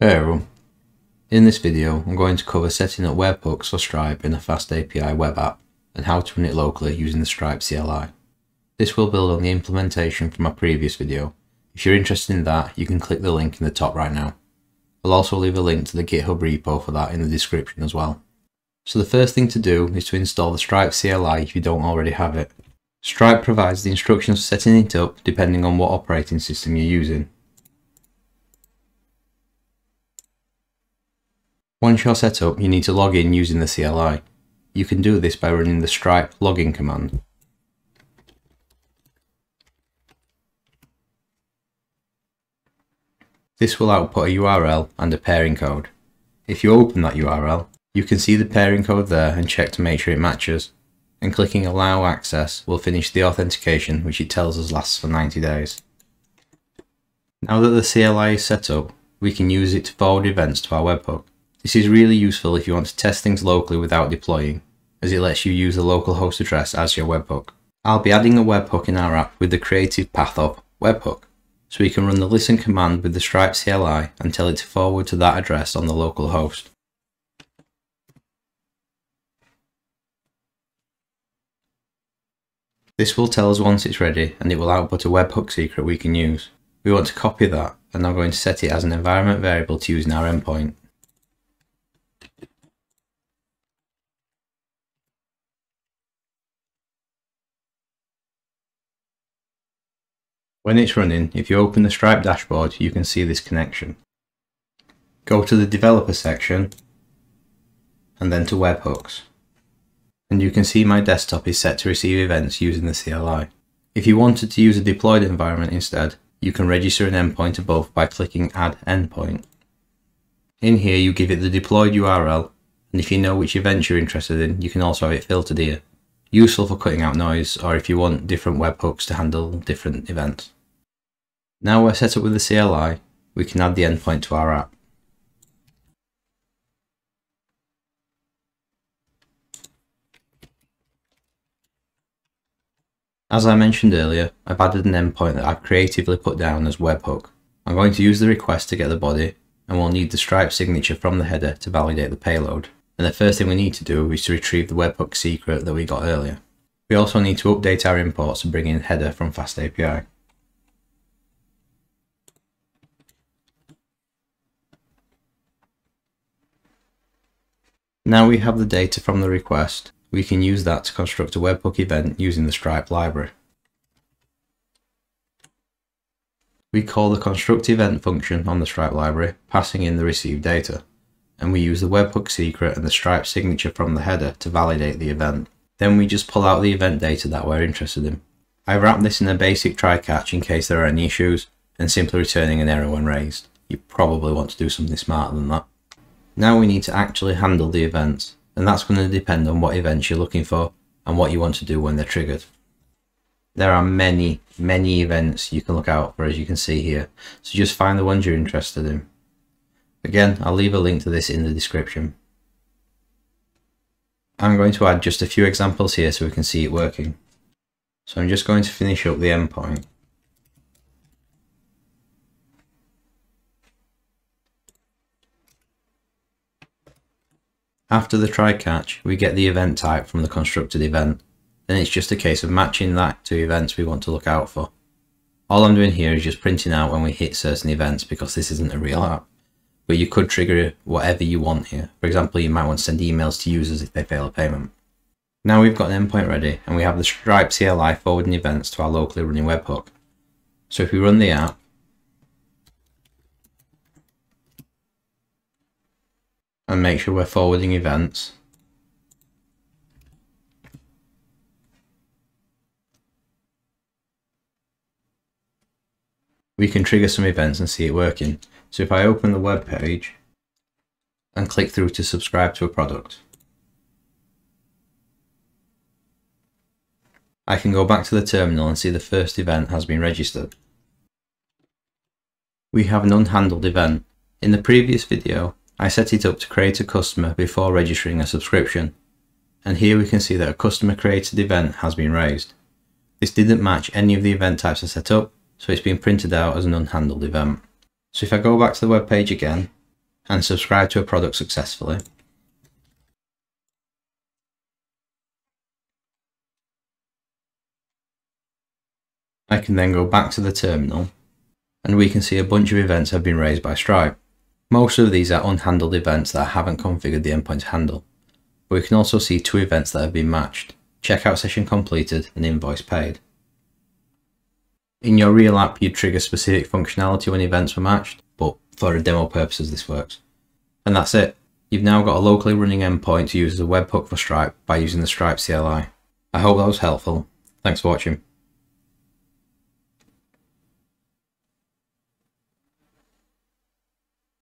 Hello. In this video, I'm going to cover setting up webhooks for Stripe in a FastAPI web app and how to run it locally using the Stripe CLI. This will build on the implementation from my previous video. If you're interested in that, you can click the link in the top right now. I'll also leave a link to the GitHub repo for that in the description as well. So the first thing to do is to install the Stripe CLI if you don't already have it. Stripe provides the instructions for setting it up depending on what operating system you're using. Once you're set up, you need to log in using the CLI. You can do this by running the stripe login command. This will output a URL and a pairing code. If you open that URL, you can see the pairing code there and check to make sure it matches. And clicking allow access will finish the authentication which it tells us lasts for 90 days. Now that the CLI is set up, we can use it to forward events to our webhook. This is really useful if you want to test things locally without deploying, as it lets you use the local host address as your webhook. I'll be adding a webhook in our app with the creative path of webhook, so we can run the listen command with the Stripe CLI and tell it to forward to that address on the local host. This will tell us once it's ready and it will output a webhook secret we can use. We want to copy that and I'm going to set it as an environment variable to use in our endpoint. When it's running, if you open the Stripe dashboard, you can see this connection. Go to the developer section and then to webhooks. And you can see my desktop is set to receive events using the CLI. If you wanted to use a deployed environment instead, you can register an endpoint above by clicking add endpoint. In here you give it the deployed URL and if you know which events you're interested in, you can also have it filtered here. Useful for cutting out noise or if you want different webhooks to handle different events. Now we're set up with the CLI, we can add the endpoint to our app. As I mentioned earlier, I've added an endpoint that I've creatively put down as webhook. I'm going to use the request to get the body, and we'll need the Stripe signature from the header to validate the payload. And the first thing we need to do is to retrieve the webhook secret that we got earlier. We also need to update our imports and bring in header from FastAPI. Now we have the data from the request, we can use that to construct a webhook event using the Stripe library. We call the construct event function on the Stripe library, passing in the received data, and we use the webhook secret and the Stripe signature from the header to validate the event. Then we just pull out the event data that we're interested in. I wrap this in a basic try catch in case there are any issues, and simply returning an error when raised. You probably want to do something smarter than that. Now we need to actually handle the events, and that's going to depend on what events you're looking for and what you want to do when they're triggered. There are many, many events you can look out for as you can see here, so just find the ones you're interested in. Again, I'll leave a link to this in the description. I'm going to add just a few examples here so we can see it working. So I'm just going to finish up the endpoint. After the try catch, we get the event type from the constructed event. Then it's just a case of matching that to events we want to look out for. All I'm doing here is just printing out when we hit certain events because this isn't a real app. But you could trigger whatever you want here. For example, you might want to send emails to users if they fail a payment. Now we've got an endpoint ready and we have the Stripe CLI forwarding events to our locally running webhook. So if we run the app, and make sure we're forwarding events. We can trigger some events and see it working. So if I open the web page and click through to subscribe to a product, I can go back to the terminal and see the first event has been registered. We have an unhandled event. In the previous video, I set it up to create a customer before registering a subscription, and here we can see that a customer created event has been raised. This didn't match any of the event types I set up, so it's been printed out as an unhandled event. So if I go back to the web page again and subscribe to a product successfully. I can then go back to the terminal and we can see a bunch of events have been raised by Stripe. Most of these are unhandled events that I haven't configured the endpoint to handle, but we can also see two events that have been matched, checkout session completed and invoice paid. In your real app, you'd trigger specific functionality when events were matched, but for demo purposes, this works. And that's it. You've now got a locally running endpoint to use as a webhook for Stripe by using the Stripe CLI. I hope that was helpful. Thanks for watching.